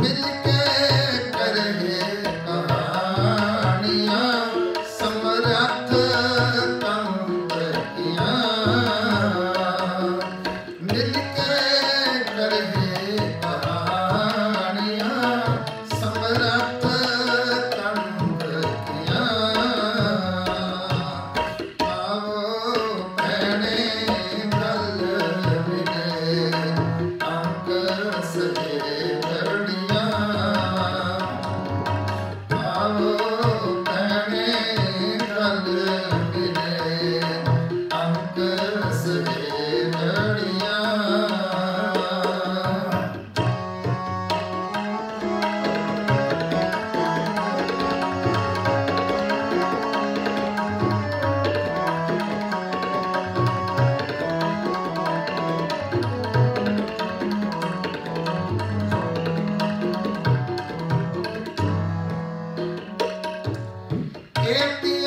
मेरे लिए Ele